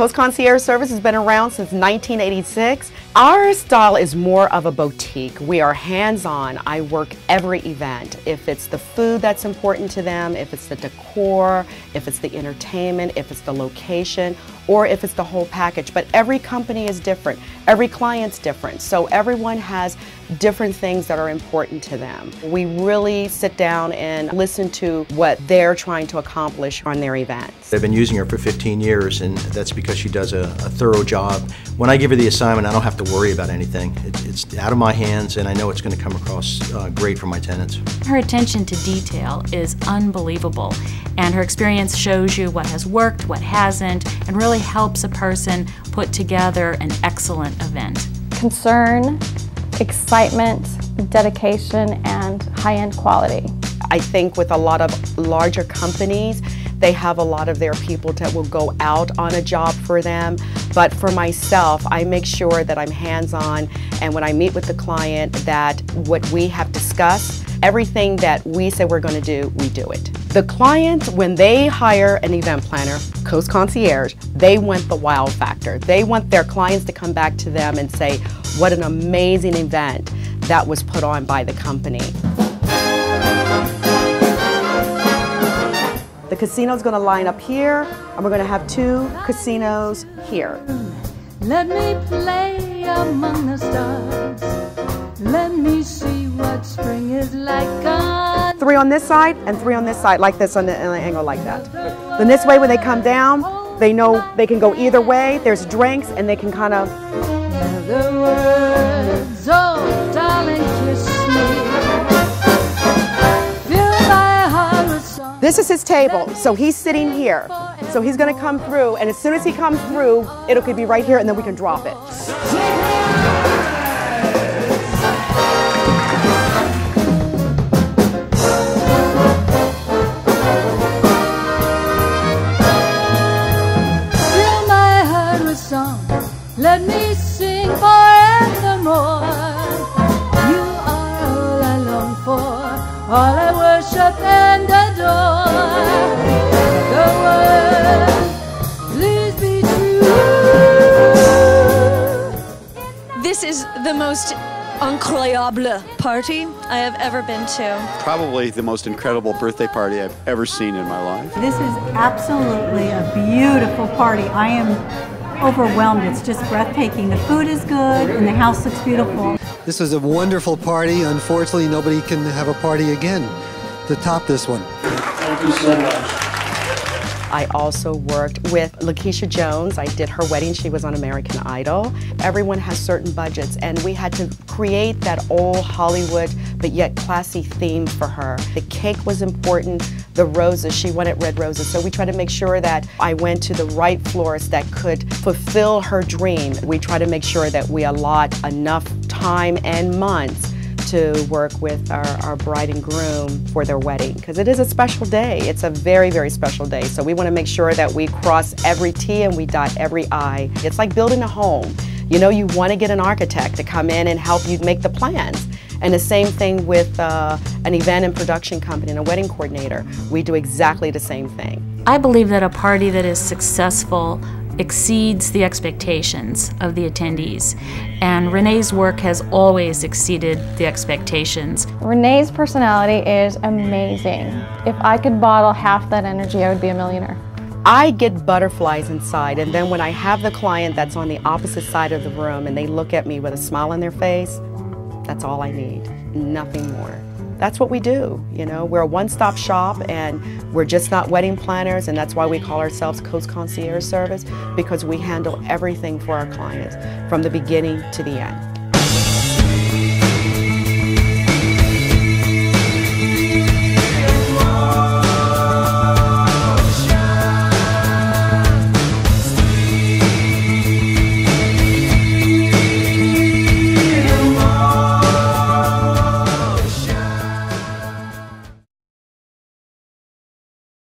Coast Concierge Service has been around since 1986. Our style is more of a boutique. We are hands-on. I work every event. If it's the food that's important to them, if it's the decor, if it's the entertainment, if it's the location, or if it's the whole package. But every company is different. Every client's different. So everyone has different things that are important to them. We really sit down and listen to what they're trying to accomplish on their events. I've been using her for 15 years and that's because she does a, a thorough job. When I give her the assignment, I don't have to worry about anything. It, it's out of my hands and I know it's going to come across uh, great for my tenants. Her attention to detail is unbelievable and her experience shows you what has worked, what hasn't, and really helps a person put together an excellent event. Concern, excitement, dedication, and high-end quality. I think with a lot of larger companies, they have a lot of their people that will go out on a job for them. But for myself, I make sure that I'm hands-on and when I meet with the client that what we have discussed, everything that we say we're going to do, we do it. The client, when they hire an event planner, Coast Concierge, they want the wow factor. They want their clients to come back to them and say, what an amazing event that was put on by the company. The casino's going to line up here, and we're going to have two casinos here. Let me play among the stars. Let me see what spring is like. Three on this side and three on this side, like this on the, on angle like that. Then this way, when they come down, they know they can go either way. There's drinks, and they can kind of. This is his table, so he's sitting here. So he's going to come through, and as soon as he comes through, it'll be right here, and then we can drop it. All I worship and adore. The word, please be true. This is the most incroyable party I have ever been to. Probably the most incredible birthday party I've ever seen in my life. This is absolutely a beautiful party. I am overwhelmed. It's just breathtaking. The food is good and the house looks beautiful. This was a wonderful party. Unfortunately, nobody can have a party again to top this one. Thank you so much. I also worked with LaKisha Jones. I did her wedding. She was on American Idol. Everyone has certain budgets, and we had to create that old Hollywood but yet classy theme for her. The cake was important, the roses, she wanted red roses. So we tried to make sure that I went to the right florist that could fulfill her dream. We try to make sure that we allot enough time and months to work with our, our bride and groom for their wedding because it is a special day. It's a very, very special day. So we want to make sure that we cross every T and we dot every I. It's like building a home. You know, you want to get an architect to come in and help you make the plans. And the same thing with uh, an event and production company and a wedding coordinator. We do exactly the same thing. I believe that a party that is successful exceeds the expectations of the attendees. And Rena's work has always exceeded the expectations. Rena's personality is amazing. If I could bottle half that energy, I would be a millionaire. I get butterflies inside, and then when I have the client that's on the opposite side of the room and they look at me with a smile on their face, that's all I need, nothing more. That's what we do, you know. We're a one-stop shop and we're just not wedding planners and that's why we call ourselves Coast Concierge Service because we handle everything for our clients from the beginning to the end.